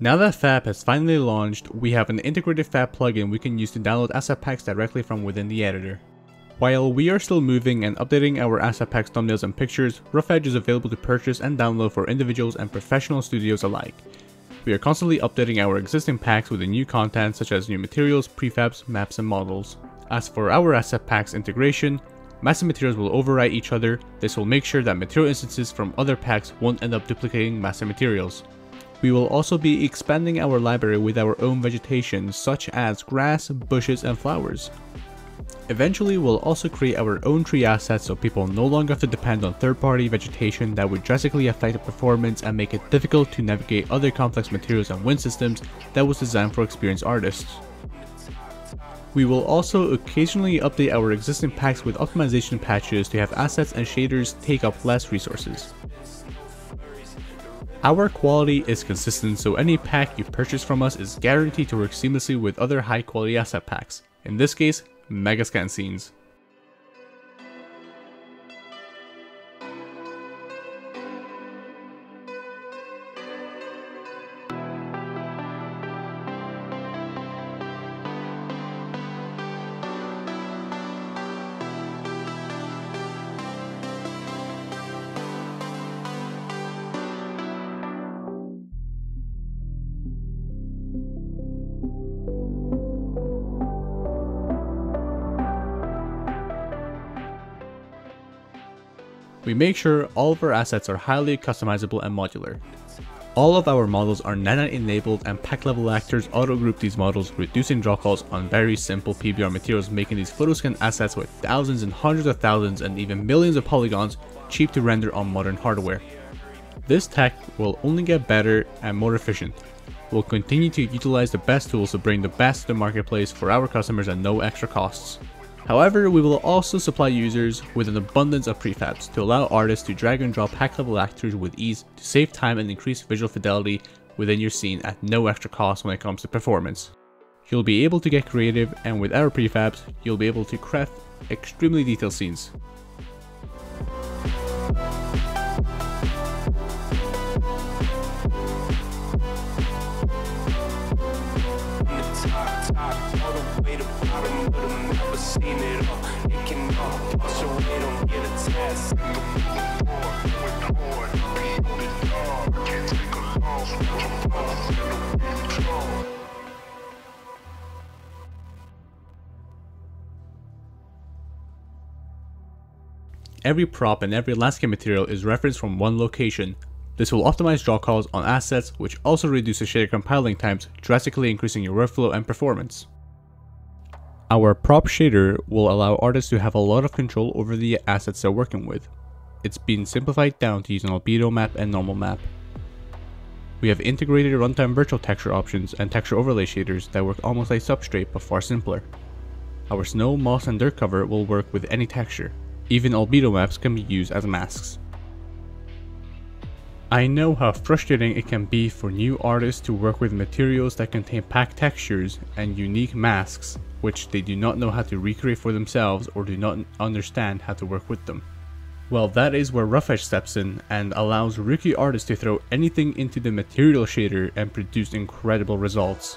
Now that Fab has finally launched, we have an integrated Fab plugin we can use to download asset packs directly from within the editor. While we are still moving and updating our asset packs thumbnails and pictures, Rough Edge is available to purchase and download for individuals and professional studios alike. We are constantly updating our existing packs with new content such as new materials, prefabs, maps, and models. As for our asset packs integration, massive materials will overwrite each other, this will make sure that material instances from other packs won't end up duplicating massive materials. We will also be expanding our library with our own vegetation such as grass, bushes, and flowers. Eventually, we'll also create our own tree assets so people no longer have to depend on third-party vegetation that would drastically affect the performance and make it difficult to navigate other complex materials and wind systems that was designed for experienced artists. We will also occasionally update our existing packs with optimization patches to have assets and shaders take up less resources. Our quality is consistent so any pack you purchase from us is guaranteed to work seamlessly with other high quality asset packs. In this case, Megascan scenes. We make sure all of our assets are highly customizable and modular. All of our models are nanite enabled and pack level actors auto group these models reducing draw calls on very simple PBR materials making these photoscan assets with thousands and hundreds of thousands and even millions of polygons cheap to render on modern hardware. This tech will only get better and more efficient. We'll continue to utilize the best tools to bring the best to the marketplace for our customers at no extra costs. However, we will also supply users with an abundance of prefabs to allow artists to drag and drop pack level actors with ease to save time and increase visual fidelity within your scene at no extra cost when it comes to performance. You'll be able to get creative and with our prefabs, you'll be able to craft extremely detailed scenes. Seen it all. It can all so we don't get a test. Every prop and every landscape material is referenced from one location. This will optimize draw calls on assets, which also reduces shader compiling times, drastically increasing your workflow and performance. Our prop shader will allow artists to have a lot of control over the assets they're working with. It's been simplified down to use an albedo map and normal map. We have integrated runtime virtual texture options and texture overlay shaders that work almost like Substrate but far simpler. Our snow, moss, and dirt cover will work with any texture. Even albedo maps can be used as masks. I know how frustrating it can be for new artists to work with materials that contain packed textures and unique masks which they do not know how to recreate for themselves or do not understand how to work with them. Well, that is where Rough Edge steps in and allows rookie artists to throw anything into the material shader and produce incredible results.